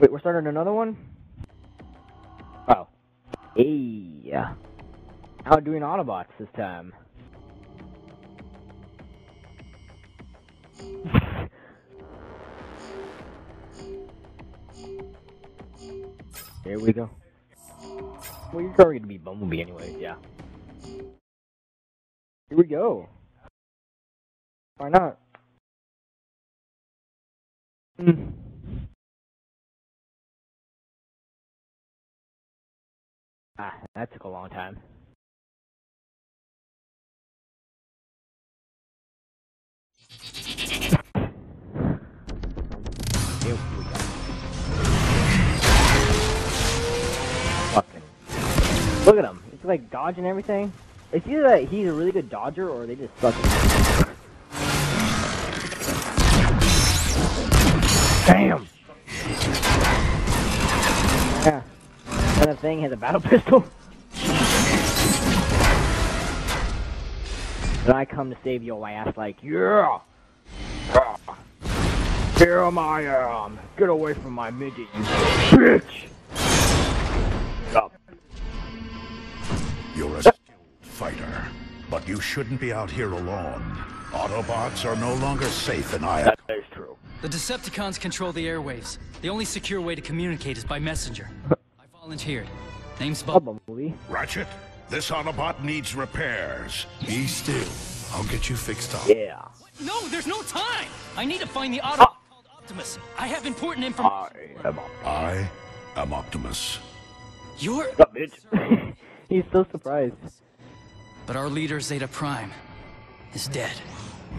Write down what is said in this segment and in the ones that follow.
Wait, we're starting another one? Oh. Hey. How doing Autobots this time? There we go. Well, you're probably gonna be Bumblebee anyways, yeah. Here we go. Why not? Hmm. Ah, that took a long time. Fucking. Look at him. He's like dodging everything. It's either that he's a really good dodger or they just suck. Damn. And the thing has a battle pistol. And I come to save your ass like, yeah! yeah. Here I am! Get away from my midget, you bitch! Up. You're a skilled fighter, but you shouldn't be out here alone. Autobots are no longer safe in Iacon. That is true. The Decepticons control the airwaves. The only secure way to communicate is by messenger. I volunteered. Name's Bob. Ratchet, this Autobot needs repairs. Be still. I'll get you fixed up. Yeah. No, there's no time! I need to find the ah. Autobot called Optimus. I have important information. I am I am Optimus. You're... up, bitch. He's so surprised. But our leader, Zeta Prime, is dead.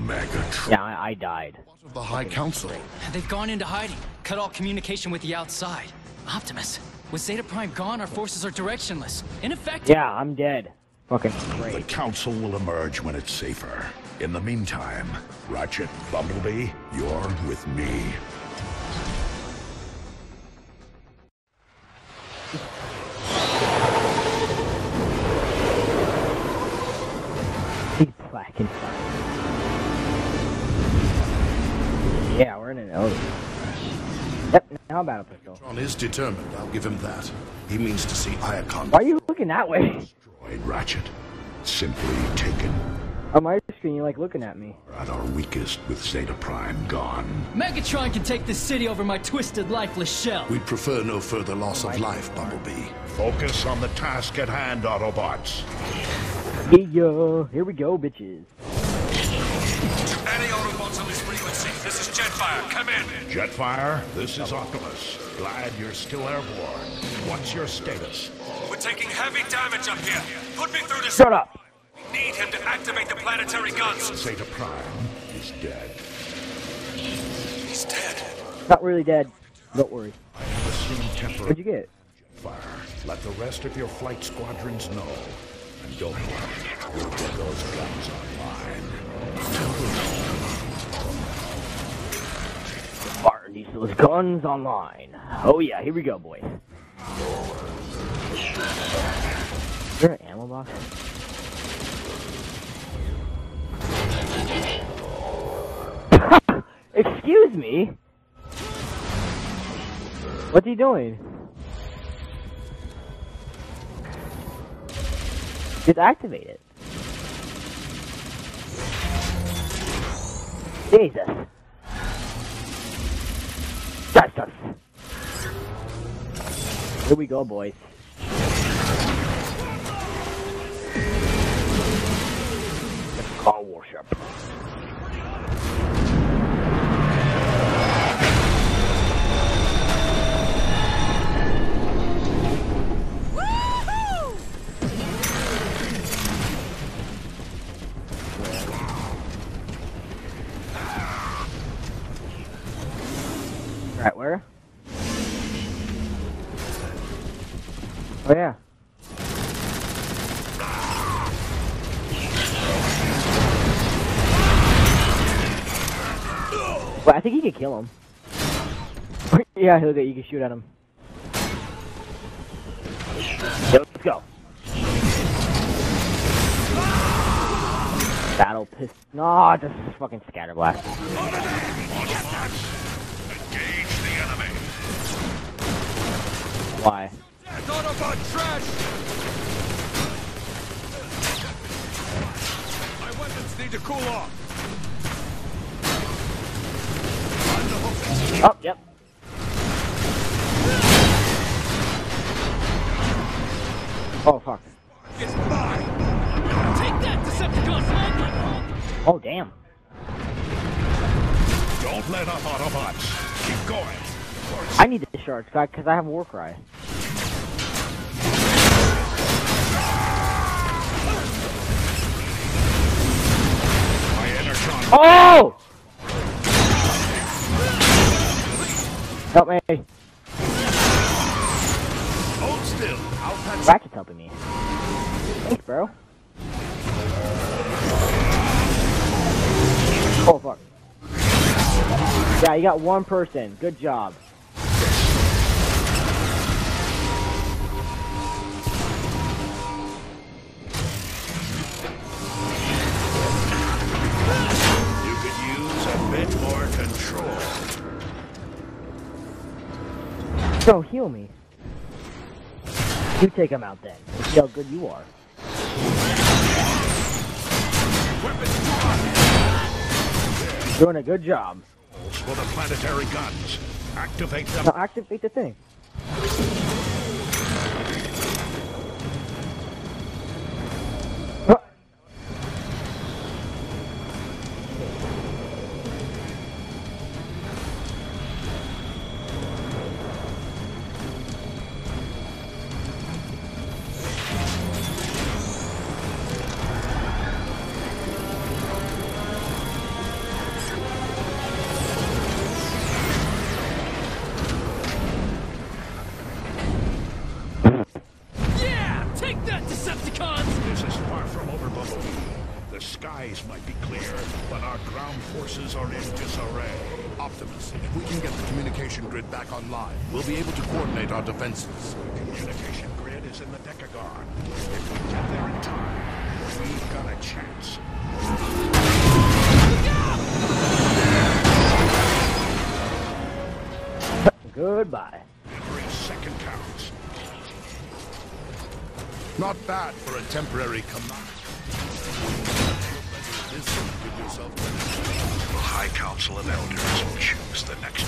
Megatron. Yeah, I, I died. Of the High Council. They've gone into hiding, cut all communication with the outside. Optimus, with Zeta Prime gone, our forces are directionless, ineffective. Yeah, I'm dead. Fucking great. The. Council will emerge when it's safer. In the meantime, Ratchet, Bumblebee, you're with me. He's black and fire. Yeah, we're in an elevator. Yep, now battle pistol. Tron is determined, I'll give him that. He means to see Iacon Why are you looking that way? Destroyed Ratchet. Simply taken. On my screen, you're like looking at me. We're At our weakest with Zeta Prime gone. Megatron can take this city over my twisted, lifeless shell. We'd prefer no further loss of life, Bumblebee. Focus on the task at hand, Autobots. Yeah, here we go, bitches. Any Autobots on this frequency? This is Jetfire. Come in. Jetfire, this is Optimus. Glad you're still airborne. What's your status? We're taking heavy damage up here. Put me through this. Shut up! We need him to activate the planetary guns. Zeta Prime is dead. He's dead. Not really dead. Don't worry. Assume temporary What'd you get? fire. Let the rest of your flight squadrons know. And don't worry, we'll get those guns online. These guns online. Oh yeah, here we go, boys. Is there an ammo box? Excuse me? What's he doing? Just activate it. Jesus. Justice. Here we go, boys. Let's call. Oh yeah. Well, I think he could kill him. yeah, he'll get. You can shoot at him. Yeah, let's go. Battle pistol. No, just fucking scatter blast. Engage. Why? Autobot trash! My weapons need to cool off. Oh, yep. Oh, fuck. Take that, Decepticons! Oh, damn. Don't let up, Autobots. Keep going. I need the shards, because I have a Oh! Help me. Hold still. I'll Ratchet's helping me. Thanks, bro. Oh, fuck. Yeah, you got one person. Good job. So, heal me. You take him out then. See how good you are. Doing a good job. For the planetary guns. Activate them. Now activate the thing. Goodbye. Every second counts. Not bad for a temporary command. The High Council of Elders will choose the next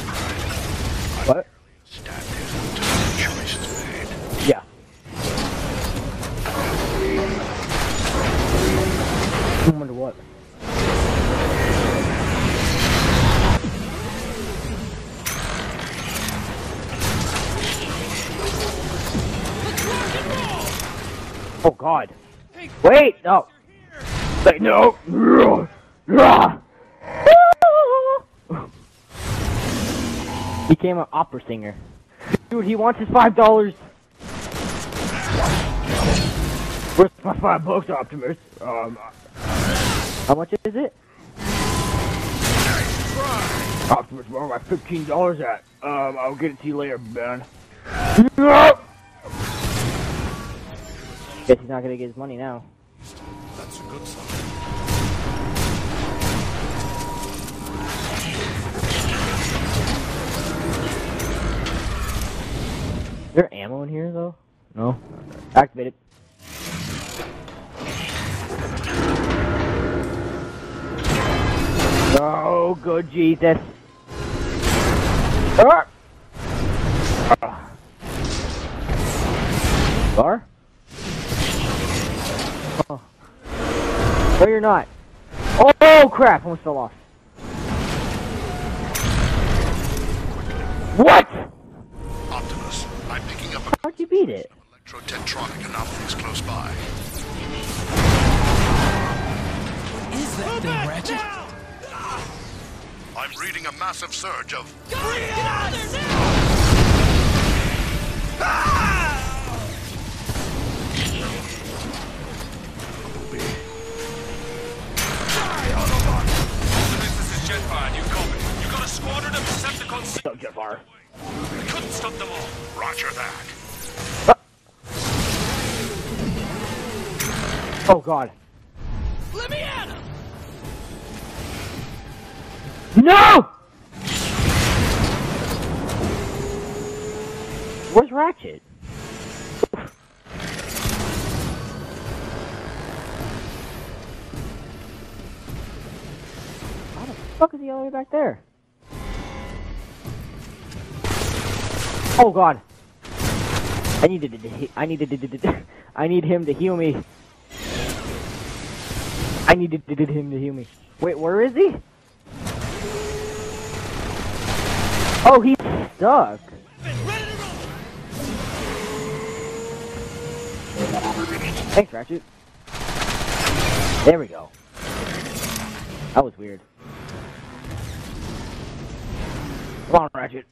Wait! No! Wait! No! He became an opera singer. Dude, he wants his five dollars. Where's my five bucks, Optimus? Um, how much is it? Optimus, where are my fifteen dollars at? Um, I'll get it to you later, Ben. No! Guess he's not gonna get his money now. That's a good sign. Is there ammo in here though? No. Activate it. Oh, good Jesus. Ah! Ah. Bar? Oh. No, you're not. Oh, crap! Almost fell off. What? Optimus, I'm picking up a How'd you beat it? electro-tetronic anomalies close by. Is that thing Ratchet? I'm reading a massive surge of This Jetfire, you copy. You got a squadron of Decepticons. So, Jafar. Couldn't stop them all. Roger that. Ah! Oh, God. Let me at him! No! Where's Ratchet? Fuck is he all the way back there? Oh god. I needed to, I needed to, I need him to heal me. I needed him to heal me. Wait, where is he? Oh, he's stuck. Thanks, Ratchet. There we go. That was weird. Come on, Ratchet.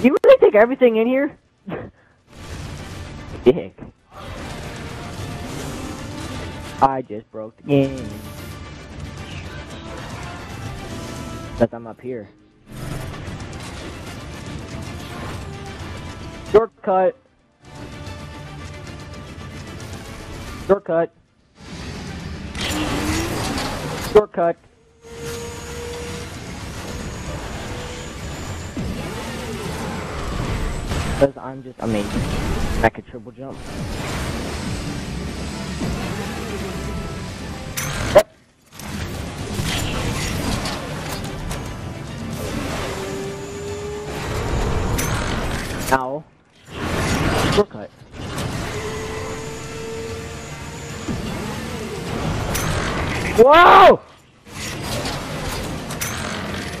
You really take everything in here? Dick. I just broke the game. Because I'm up here. Shortcut. Shortcut. Shortcut. Because I'm just amazing. I could triple jump. Shortcut. Whoa!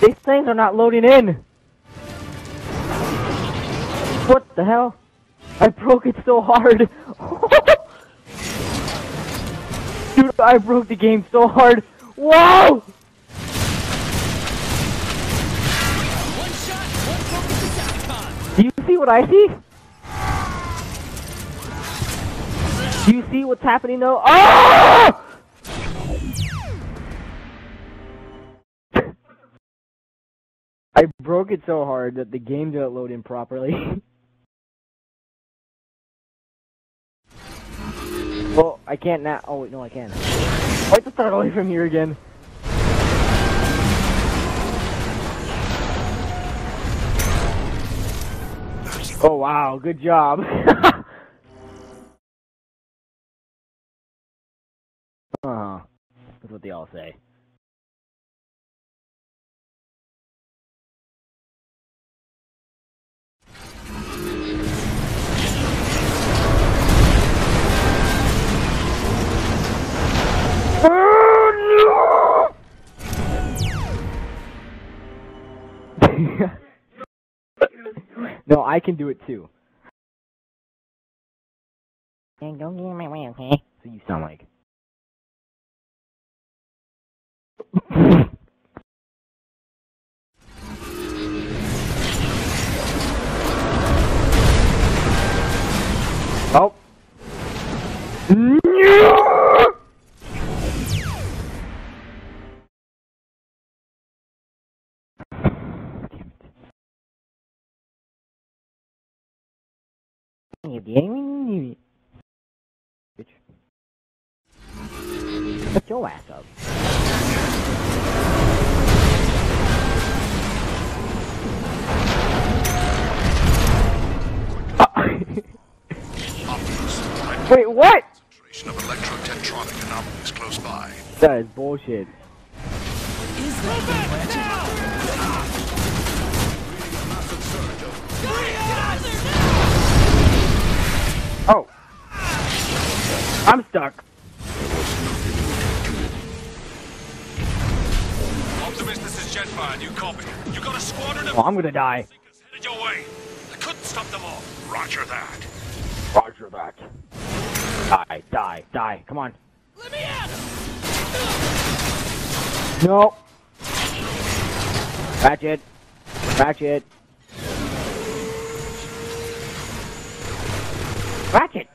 These things are not loading in. What the hell? I broke it so hard. Dude, I broke the game so hard. Whoa! One shot, one focus Decepticon. Do you see what I see? Do you see what's happening though? Oh! I broke it so hard that the game didn't load in properly. well, oh, I can't now. Oh, wait, no, I can. I have to start away from here again. Oh, wow, good job. that's what they all say. No! I can do it too. Hey, don't get in my way, okay? So you sound like. Oh. Shut your ass up. Wait, what? Of electrotetronic anomalies close by. That is bullshit. Is that? Oh. I'm stuck. Optimus, this is Jetfire. You copy. You got a squadron of Well, I'm gonna die. Headed your way. I couldn't stop them all. Roger that. Roger that. Die, die, die. Come on. Let me out! No. Ratchet. Ratchet. Ratchet!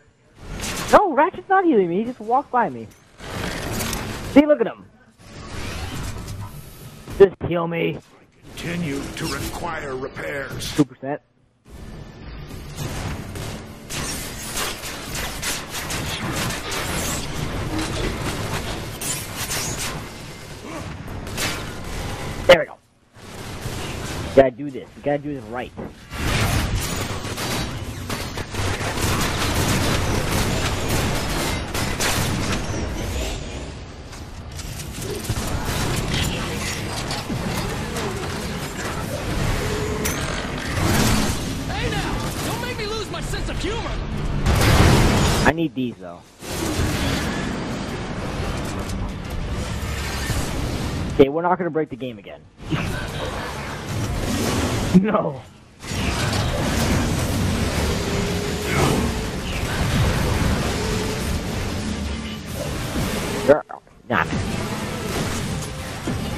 No, Ratchet's not healing me. He just walked by me. See, look at him. Just heal me. Continue to require repairs. 2%. You gotta do this. You gotta do this right. I need these though. Okay, we're not gonna break the game again. no. Girl, nah.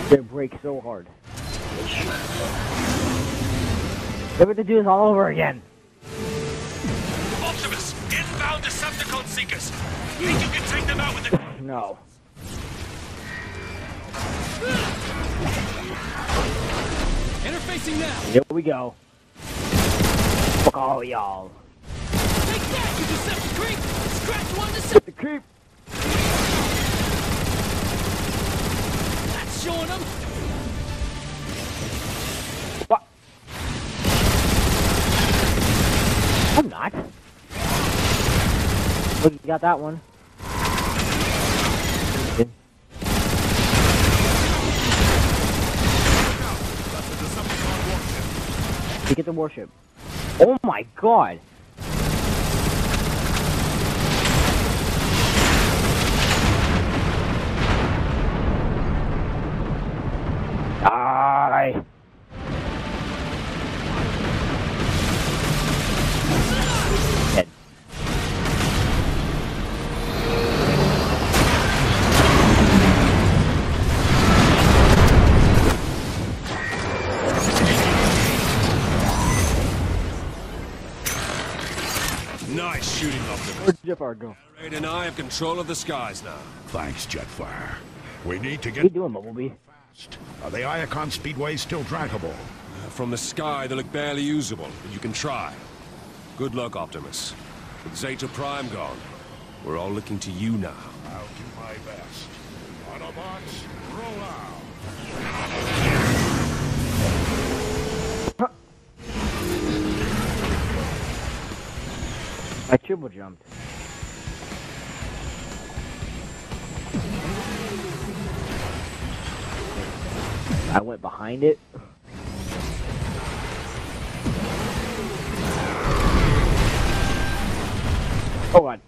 They break so hard. They have to do this all over again. Optimus, inbound Decepticon seekers. Think you can take them out with the... No. Interfacing now! Here we go. Fuck all y'all. Take that, you Deceptive creep! Scratch one Deceptive! The creep. That's showing them! What? I'm not. Look, you got that one. Good. That's the Decepticon You get the warship. Oh my god. Nice shooting, Optimus. Where'd Jafar go? Raid and I have control of the skies now. Thanks, Jetfire. We need to get... What you get doing, Bumblebee? fast. Are the Iacon speedways still drivable? Uh, from the sky, they look barely usable, but you can try. Good luck, Optimus. With Zeta Prime gone, we're all looking to you now. I'll do my best. Autobots, roll out. I triple jumped. I went behind it. Oh god.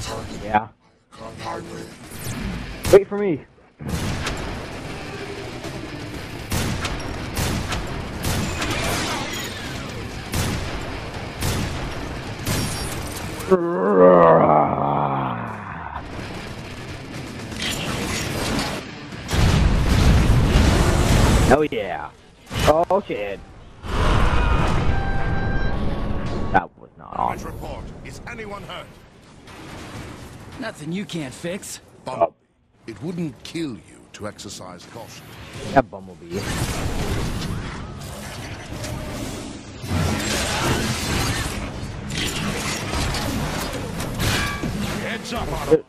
Target Yeah. Wait for me. Oh yeah. Oh shit. That was not report. Is anyone hurt? Nothing you can't fix. Bumblebee. Oh. It wouldn't kill you to exercise caution. That bumblebee. Heads up, Autobots. Uh.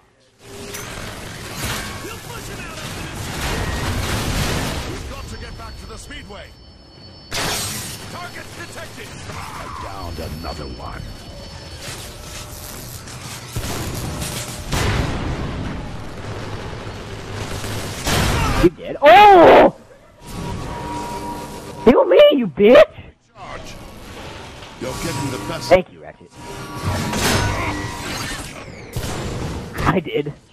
We've got to get back to the speedway. Target detected. I downed another one. You did? Oh! Kill me, you bitch! Charge. You're getting the best. Thank you, Ratchet. I did.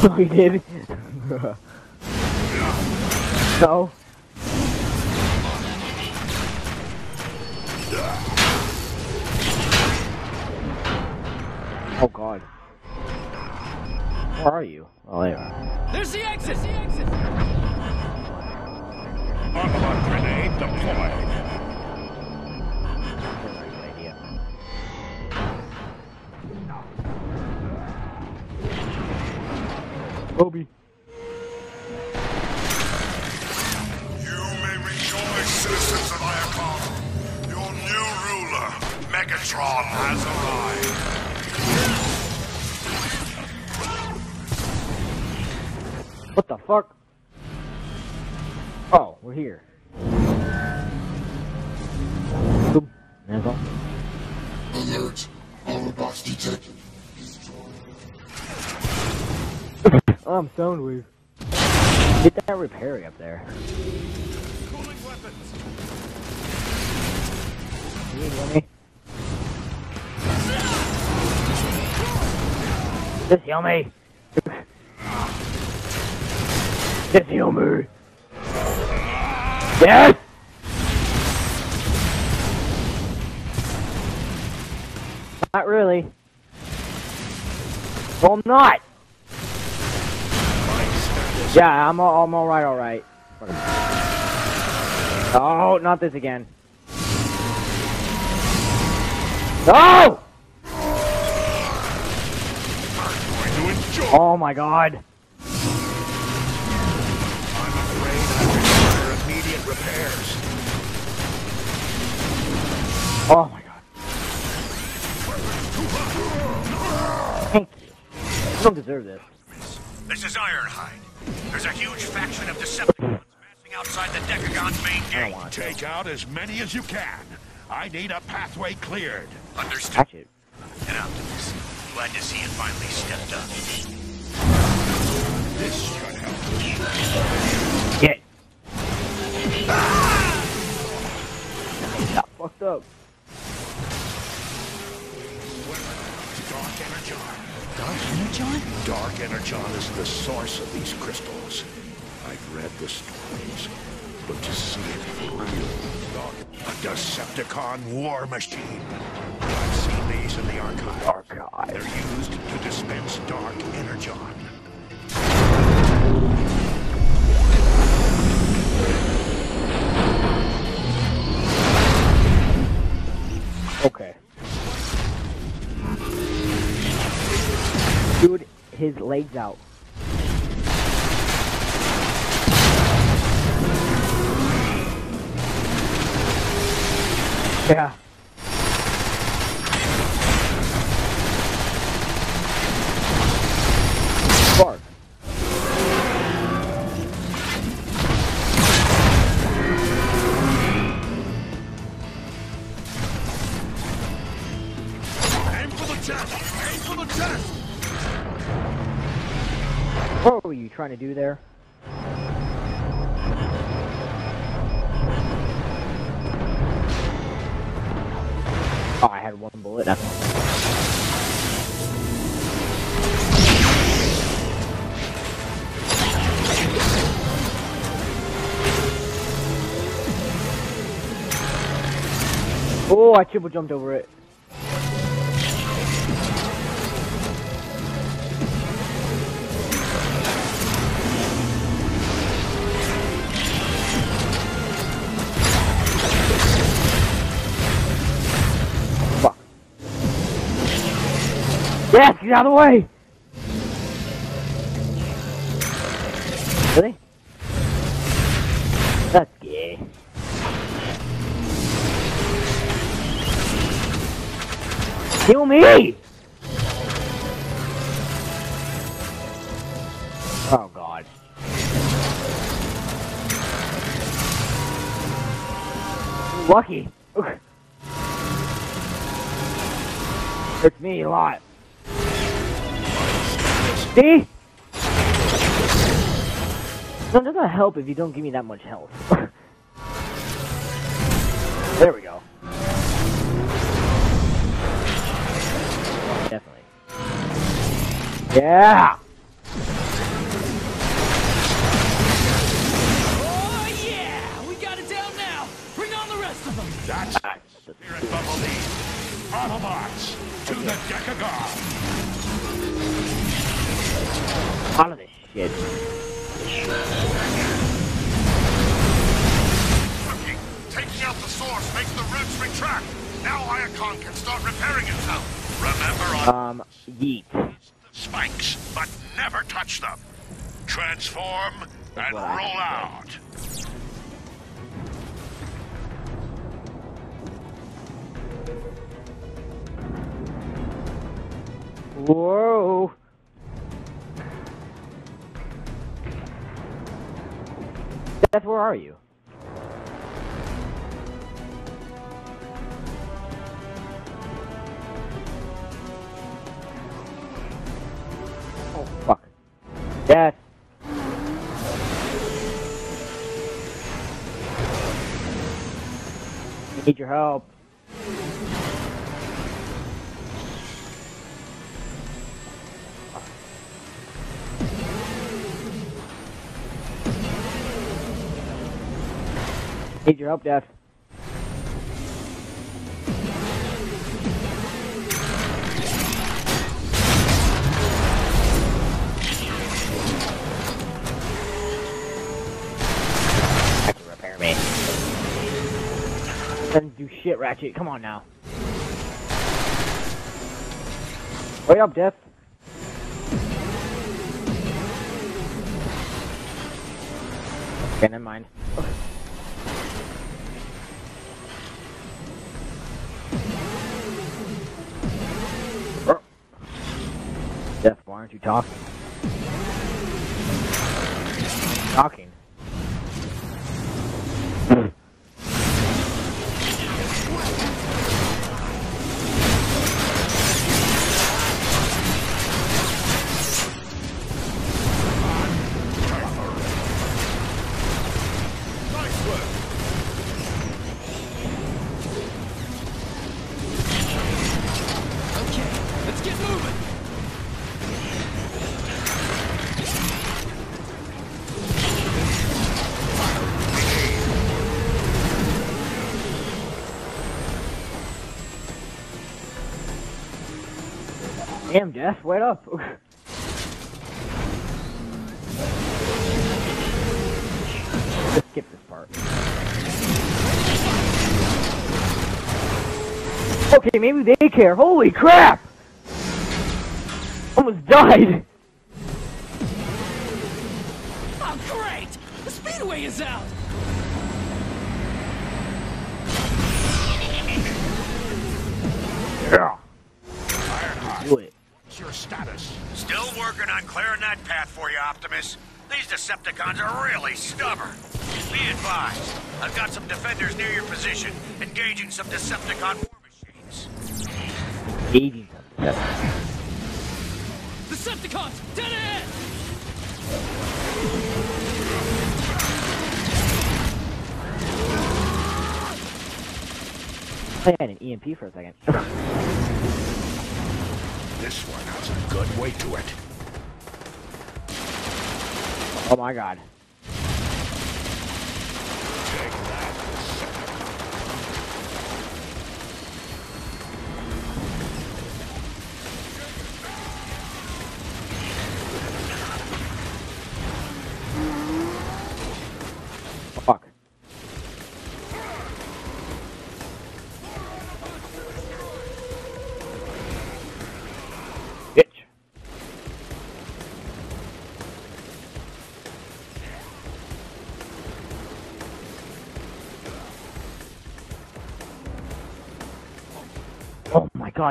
Oh, you did? no. Oh god. Where are you? Oh, there you are. There's the exit! There's The exit! Armalite grenade deployed. Good idea. Obi. Here. Boom. That's all. Alert. Autobots detected. Oh, I'm Soundwave. Get that repairing up there. Cooling weapons. You hear me? Just heal me! Just heal me! Yes! Not really. Well, I'm not! Yeah, I'm all, I'm alright, alright. Oh, not this again. Oh! No! Going. Oh my god. Oh my god. Thank you. You don't deserve this. This is Ironhide. There's a huge faction of Decepticons massing outside the Decagon's main I don't gate. want to. Take out as many as you can. I need a pathway cleared. Understood. Catch it. And Optimus. Glad to see it finally stepped up. This should help. Get. Ah! Got fucked up. Energon? Dark Energon is the source of these crystals. I've read the stories, but to see it for real, a Decepticon war machine. I've seen these in the archive. Archive. They're used to dispense Dark Energon. His legs out. Yeah. Trying to do there? Oh, I had one bullet. That's Oh, I triple jumped over it. Yes, get out of the way! Really? That's gay. Kill me! Oh god. Lucky. Hurts me a lot. See? No, it doesn't help if you don't give me that much health. there we go. Definitely. Yeah! Oh, yeah! We got it down now! Bring on the rest of them! That's Spirit Bumblebee. Autobots, to the Decagon. Out of this shit. Working. Taking out the source makes the roots retract. Now Iacon can start repairing itself. Remember on Um, yeet. spikes, but never touch them. Transform and what roll out. Whoa! Death, where are you? Oh, fuck. Death! I need your help. Need your help, Death. I can repair me. Doesn't do shit, Ratchet. Come on now. Wait up, Death. Okay, never mind. Death, why aren't you talking? Talking. Death, wait up. Skip this part. Okay, maybe they care. Holy crap! Almost died. Oh, great! The Speedway is out! Your status? Still working on clearing that path for you, Optimus. These Decepticons are really stubborn. Be advised, I've got some defenders near your position, engaging some Decepticon war machines. Aging. Decepticons, dead ahead! I had an EMP for a second. This one has a good weight to it. oh my god.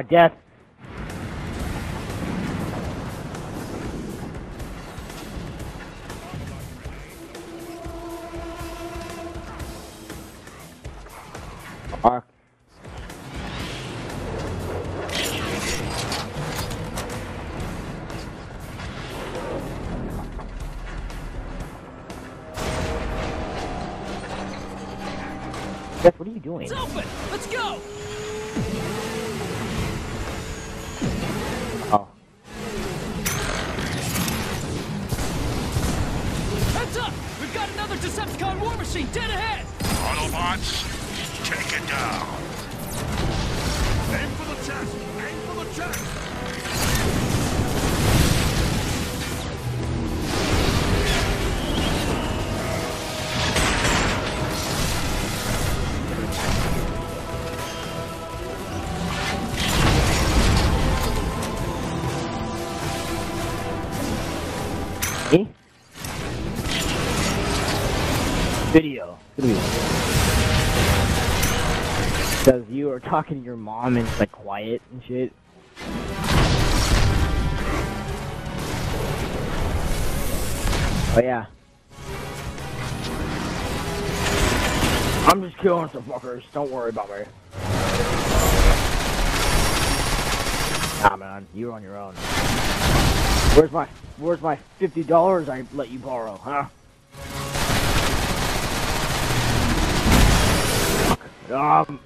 Death. Talking to your mom and it's like quiet and shit. Oh yeah. I'm just killing some fuckers. Don't worry about me. Nah, man, you're on your own. Where's my Where's my fifty dollars I let you borrow, huh? Um,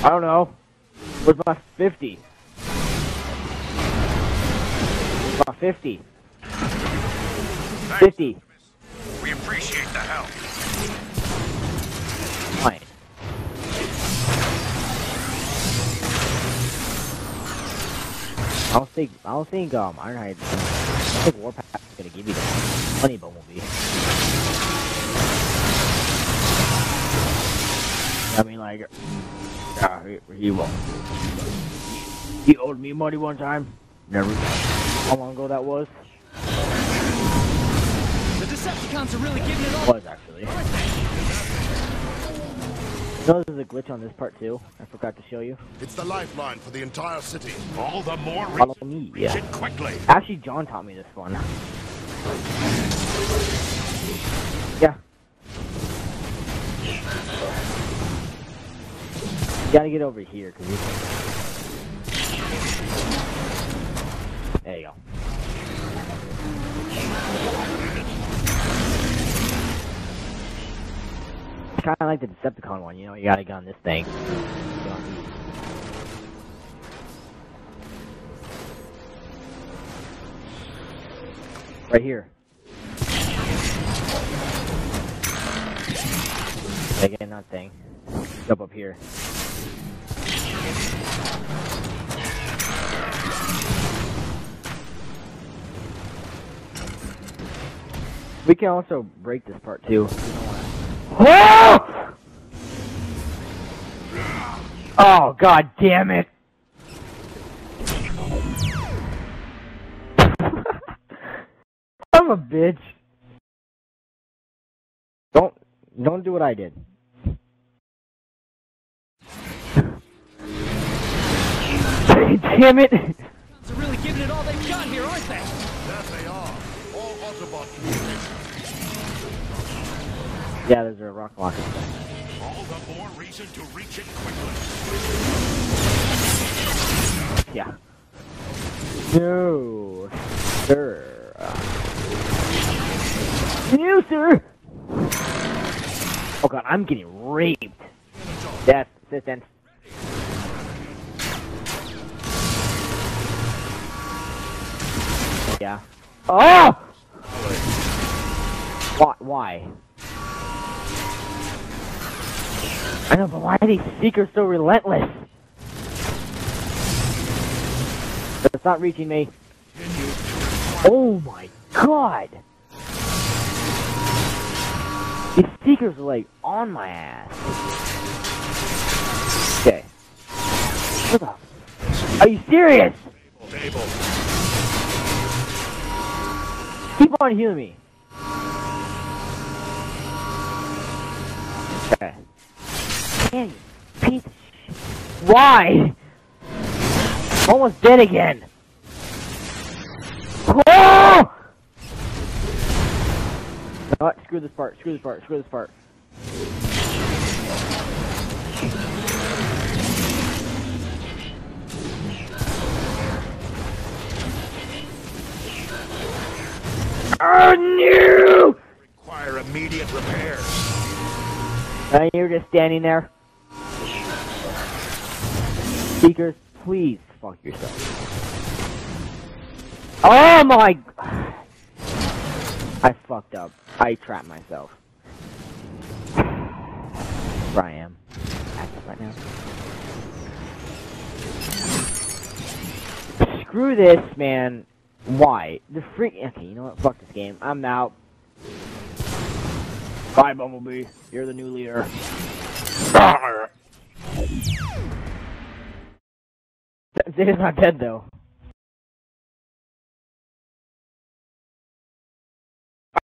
I don't know. Where's my fifty? My fifty. Thanks, Fifty. Optimus. We appreciate the help. Fine. I don't think I don't think um Ironhide I think Warpath is gonna give you the money be. I mean like yeah, he, he won't. He owed me money one time. Never how long ago that was? The Decepticons are really giving it all. Was actually. No, there's a glitch on this part too. I forgot to show you. It's the lifeline for the entire city. All the more Follow me. to reach it quickly. Actually, John taught me this one. Yeah. Gotta get over here, cause you There you go. It's kinda like the Decepticon one, you know, you gotta get on this thing. Right here. Again, that thing. Jump up here. We can also break this part too. Oh! Oh god damn it! I'm a bitch. Don't don't do what I did. Damn it! They're really giving it all they've got here, aren't they? There they are. All Autobot communication. Yeah, there's a rock locker. All the more reason to reach it quickly. Yeah. No, sir. No, sir. Oh god, I'm getting raped. Death, assistance. Yeah. Oh! Why? Why? I know, but why are these seekers so relentless? It's not reaching me. Oh my god! These seekers are like on my ass. Okay. What the? Are you serious? Keep on healing me. Piece of shit. Why? Almost dead again. Oh! No, screw this part, screw this part, screw this part. Oh no! Require immediate repairs. And you're just standing there. Seekers, please fuck yourself. Oh my... I fucked up. I trapped myself. Where I am. Right now. Screw this, man. Why? The freak. Okay, you know what? Fuck this game. I'm out. Bye, Bumblebee. You're the new leader. Zeta's not dead though.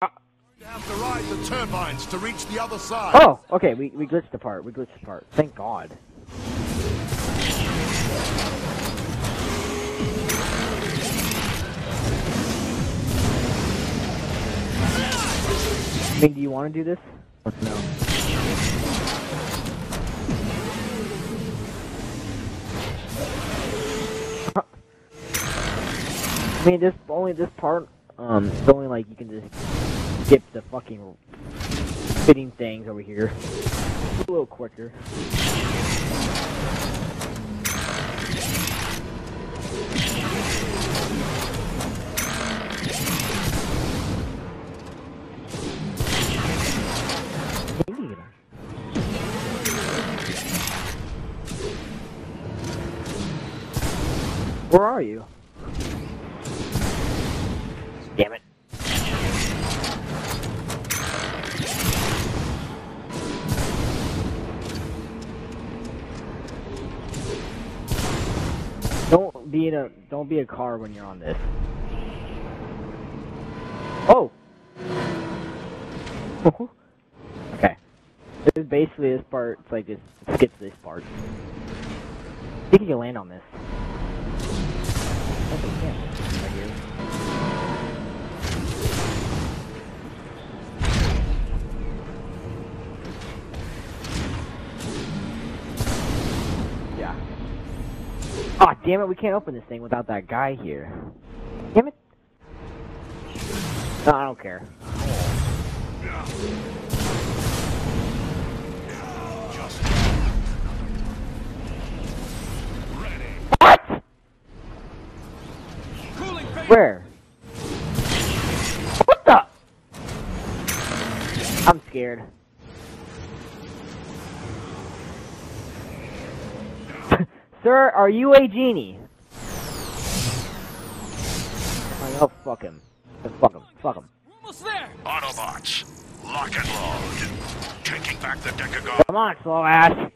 Uh, you have to ride the turbines to reach the other side. Oh, okay. We we glitched the part. We glitched the part. Thank God. I mean, do you want to do this? No. I mean, this only this part. Um, it's only like you can just skip the fucking fitting things over here. A little quicker. Where are you? Be in a don't be a car when you're on this. Oh. okay. This is basically this part. It's like just skip this part. I think you can land on this. Aw, damn it, we can't open this thing without that guy here. Damn it. No, I don't care. What? Where? What the? I'm scared. Sir, are you a genie? Oh, fuck him. Fuck him. Fuck him. Almost there! Autobots, lock and load. Taking back the Decagon. Come on, slow ass.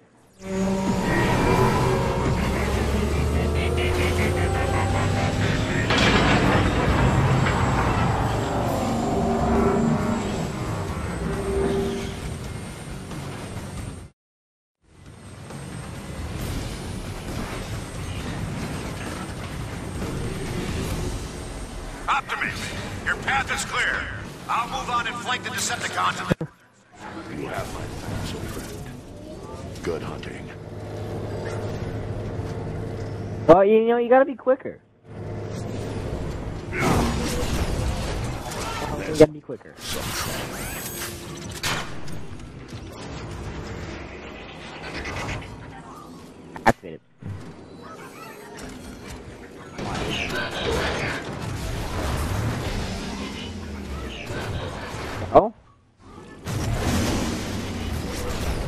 You gotta be quicker. You gotta be quicker. Activate it. Oh?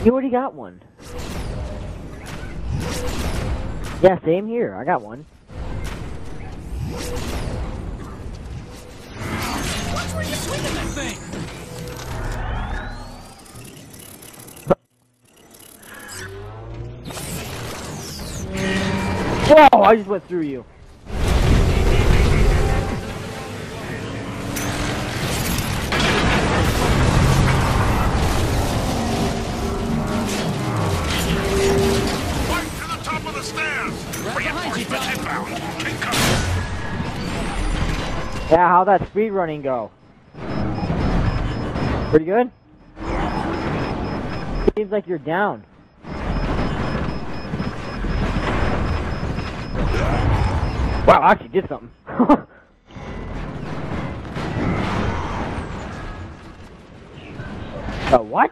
You already got one. Yeah, same here. I got one. You're swinging that thing! Whoa! I just went through you. Yeah, how'd that speed running go? Pretty good? Seems like you're down. Wow, I actually did something. uh, what?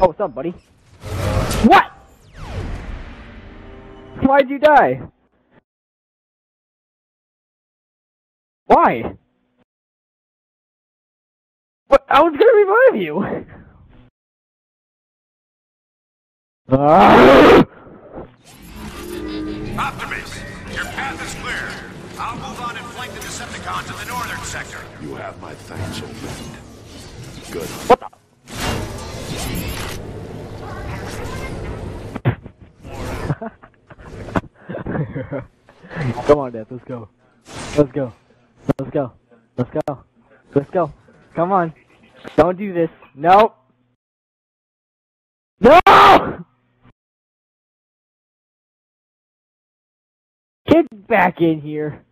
Oh, what's up, buddy? What? Why'd you die? Why? What? I was gonna revive you! Ah! Optimus, your path is clear. I'll move on and flank the Decepticons in the northern sector. You have my thanks, old friend. Good. What the? Come on, Death. Let's go. Let's go. Let's go. Let's go. Let's go. Come on. Don't do this. Nope. No! Get back in here.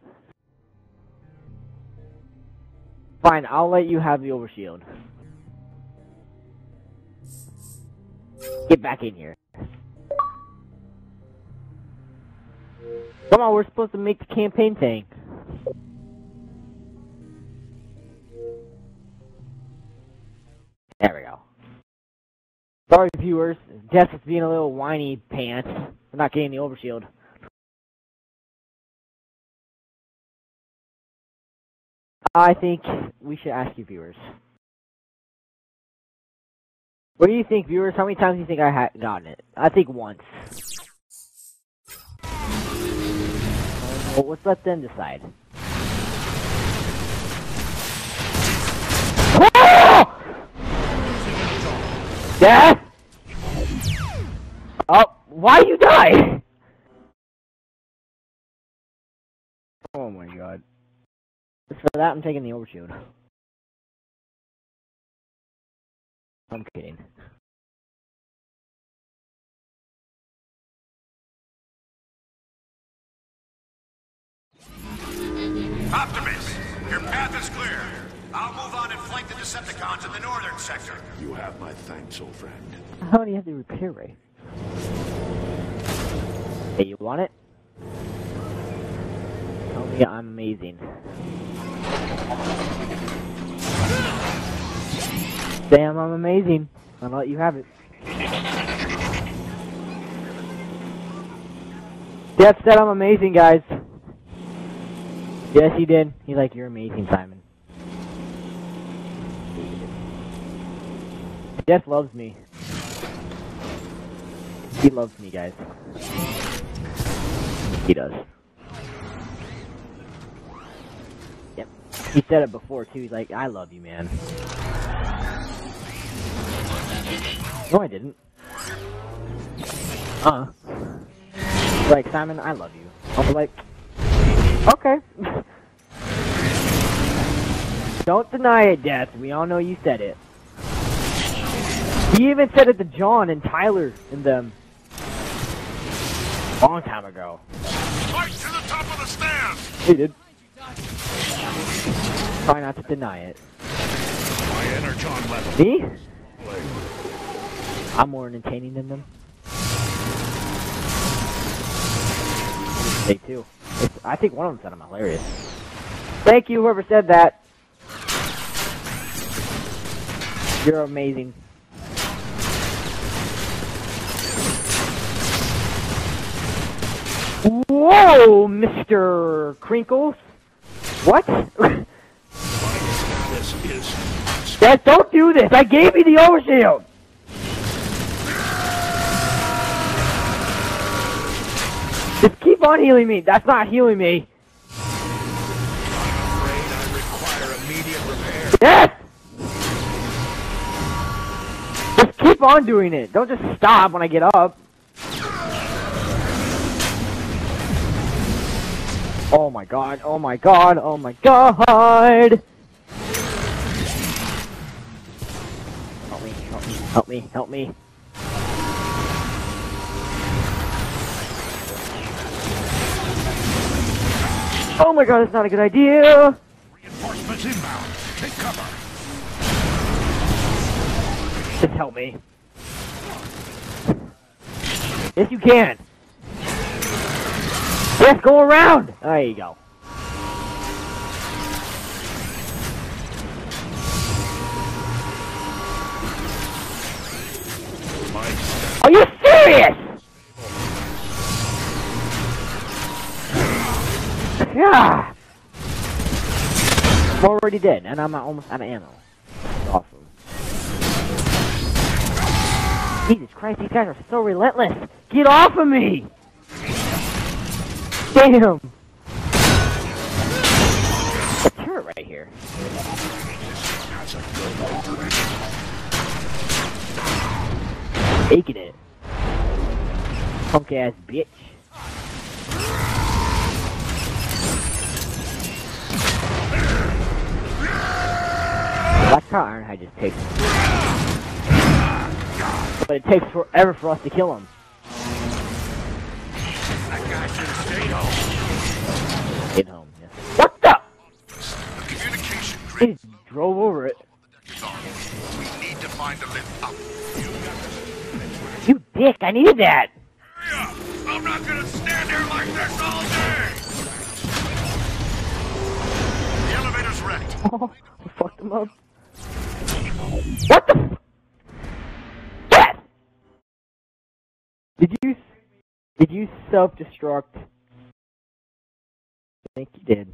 Fine, I'll let you have the overshield. Get back in here. Come on, we're supposed to make the campaign thing. There we go. Sorry, viewers. Death is being a little whiny pants. We're not getting the overshield. I think we should ask you, viewers. What do you think, viewers? How many times do you think I had gotten it? I think once. Well, let's let them decide. Death! Oh, why you die? Oh my god. For that, I'm taking the overshoot. I'm kidding. Optimus, your path is clear. I'll move on and flank the Decepticons in the northern sector. You have my thanks, old friend. How do you have the repair ray? Hey, you want it? Tell me I'm amazing. Damn, I'm amazing. I'll let you have it. Death said I'm amazing, guys. Yes, he did. He's like, you're amazing, Simon. Death loves me. He loves me, guys. He does. Yep. He said it before, too. He's like, I love you, man. No, I didn't. Uh. He's like, Simon, I love you. Be like, okay. Don't deny it, Death. We all know you said it. He even said it to John and Tyler and them. Long time ago. Fight to the top of the stairs! He did. Try not to deny it. My energon level. Me? I'm more entertaining than them. They too. It's, I think one of them said I'm hilarious. Thank you, whoever said that. You're amazing. Whoa, Mr. Crinkles. What? Dad, don't do this! I gave you the overshield! Keep on healing me. That's not healing me. Yes! Just keep on doing it. Don't just stop when I get up. Oh my god, oh my god, oh my god! Help me, help me, help me, help me. Oh my god, that's not a good idea! Reinforcements inbound. Take cover. Just help me. Yes, you can. Yes, go around. There you go. Are you serious? Ah! I'm already dead, and I'm almost out of ammo. Awesome. Jesus Christ, these guys are so relentless! Get off of me! Damn! A turret right here. Taking it. Punk ass bitch. That's how Ironhide just takes But it takes forever for us to kill him. That guy should have stayed home. Get home, yes. What the? Communication He drove over it. We need to find a lift up. You dick, I needed that! Hurry up! I'm not gonna stand here like this all day! The elevator's wrecked. Oh, I fucked him up. What the? f- Yes! Did you, did you self-destruct? I think you did.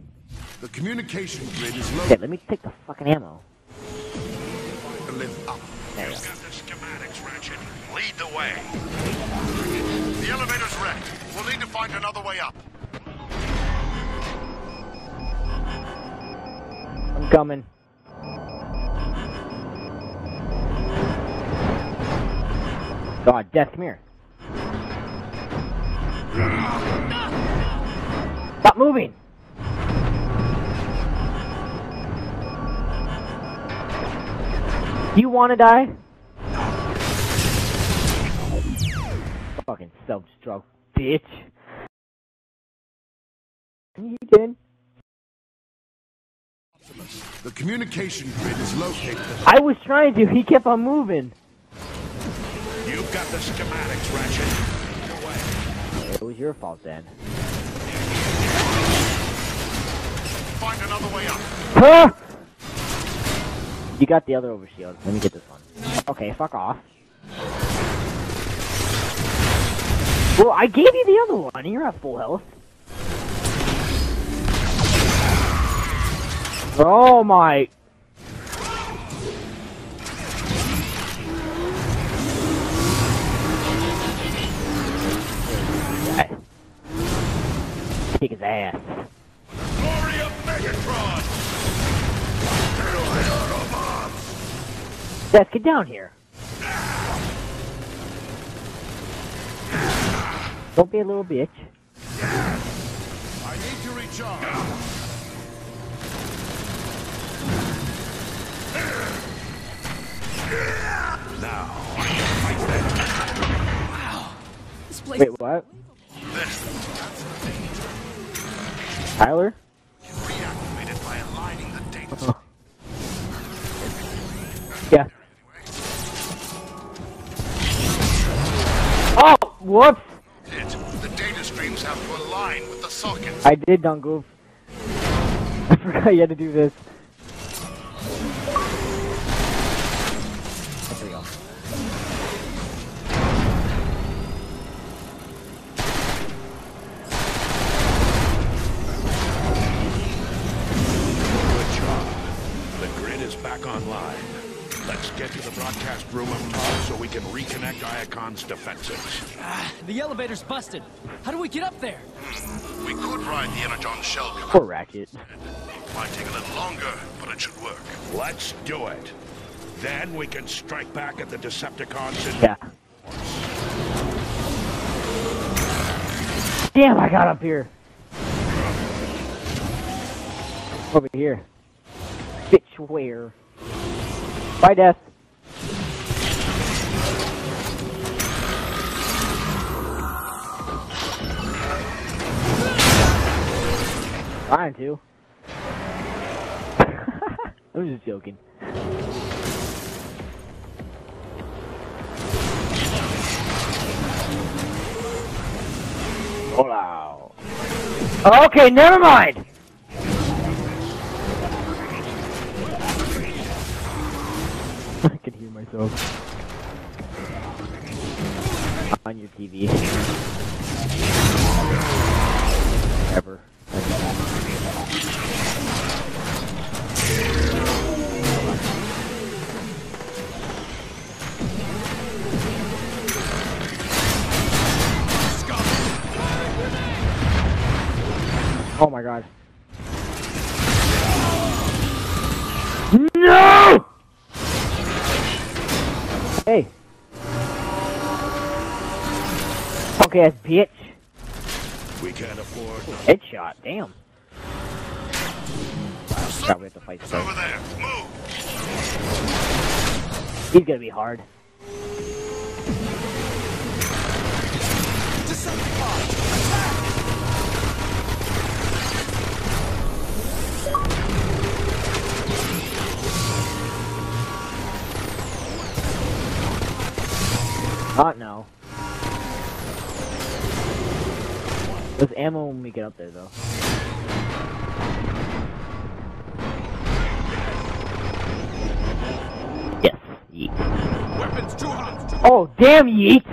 The communication grid is Okay, located let me take the fucking ammo. to lift up. There we You've go. got the schematics, Ratchet. Lead the way. The elevator's wrecked. We'll need to find another way up. I'm coming. God, Death, come here. Stop moving! Do you want to die? Fucking self-destruct, bitch. You did. The communication grid is located I was trying to. He kept on moving. The schematics, Ratchet. It was your fault then. Find another way up. Huh? You got the other overshield. Let me get this one. Okay, fuck off. Well, I gave you the other one. and You're at full health. Oh my. Kick his ass. Glory of Megatron! Seth, get down here. Don't be a little bitch. I need to recharge. Now, This place Wait, what? Tyler? reactivated by aligning the data. Yeah. Oh, whoops! It. The data streams have to align with the sockets. I did, don't goof. I forgot you had to do this. Reconnect Iacon's defenses. Ah, the elevator's busted. How do we get up there? We could ride the Energon shell Poor Ratchet. Might take a little longer, but it should work. Let's do it. Then we can strike back at the Decepticons and Yeah. Damn, I got up here. Over here. Bitch, where? Bye, Death. Trying to. I'm just joking. Hola. Okay, never mind. I can hear myself on your TV. Ass bitch. We can't afford... Headshot, damn. Probably have to fight over there. Move! He's gonna be hard. Oh no. There's ammo when we get up there though. Yes, yeet. Weapons! Oh, damn yeet!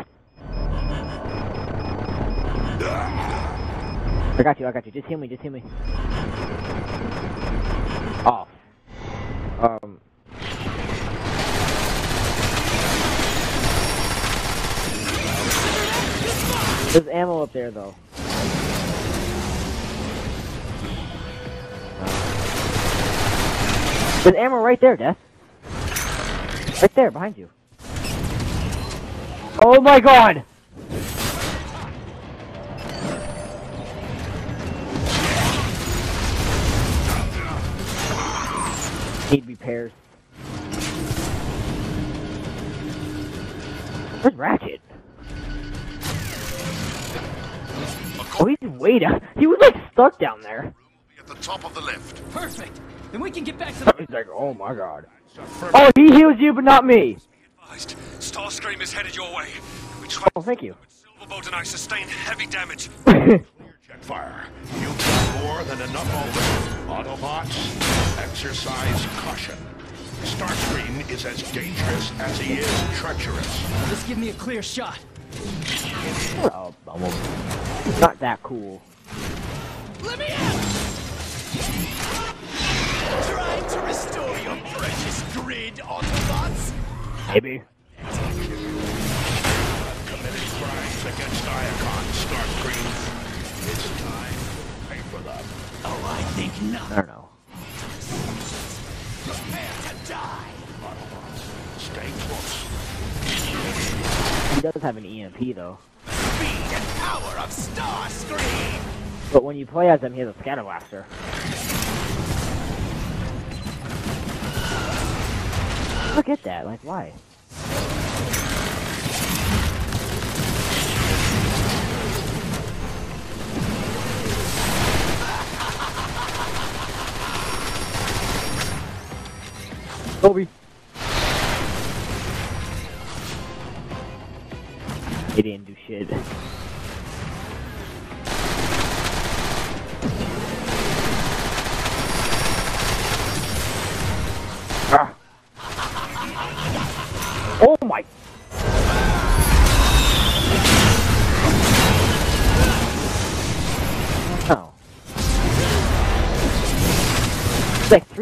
I got you, I got you. Just heal me, just heal me. Oh. Um. There's ammo up there, though. There's ammo right there, Death. Right there, behind you. Oh my god! Need repairs. Where's Ratchet? Oh, he's way down. He was like stuck down there. At the top of the lift. Perfect. Then we can get back to the. He's like, oh my god. Oh, he heals you, but not me. Starscream is headed your way. We tried. Oh, thank you. Silverbolt and I sustained heavy damage. Jetfire. You've got more than enough already. Autobots, exercise caution. Starscream is as dangerous as he is treacherous. Just give me a clear shot. oh, Bumblebee. Not that cool. Let me out! Restore your precious grid, Autobots? Maybe. Committed crimes against Iacon, Starscream. It's time to pay for them. Oh, I think not. I don't know. Prepare to die. Stay close. He does have an EMP though. Speed and power of Starscream. But when you play as him, he has a scatter blaster. Look at that. Like, why? Kobe. He didn't do shit.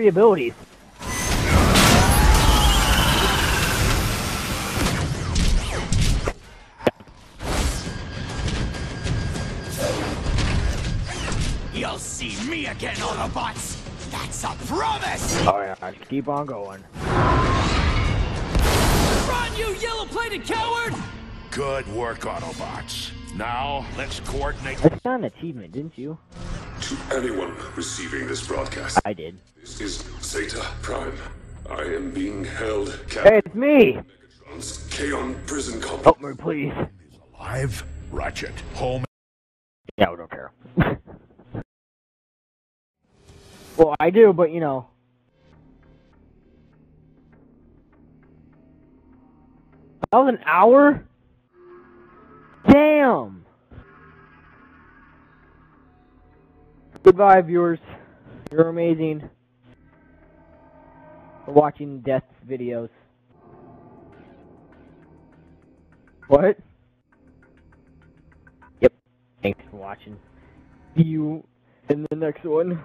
Three abilities. You'll see me again, Autobots. That's a promise. Oh yeah, keep on going. Run, you yellow-plated coward! Good work, Autobots. Now, let's coordinate. I got an achievement, didn't you? To anyone receiving this broadcast, I did. this is Zeta Prime. I am being held Hey, captive it's me! in Megatron's Kaon prison complex. Help me, please. Live, Ratchet, home. Yeah, we don't care. well, I do, but you know. That was an hour? Damn! Goodbye, viewers. You're amazing. For watching Death's videos. What? Yep. Thanks for watching. See you in the next one.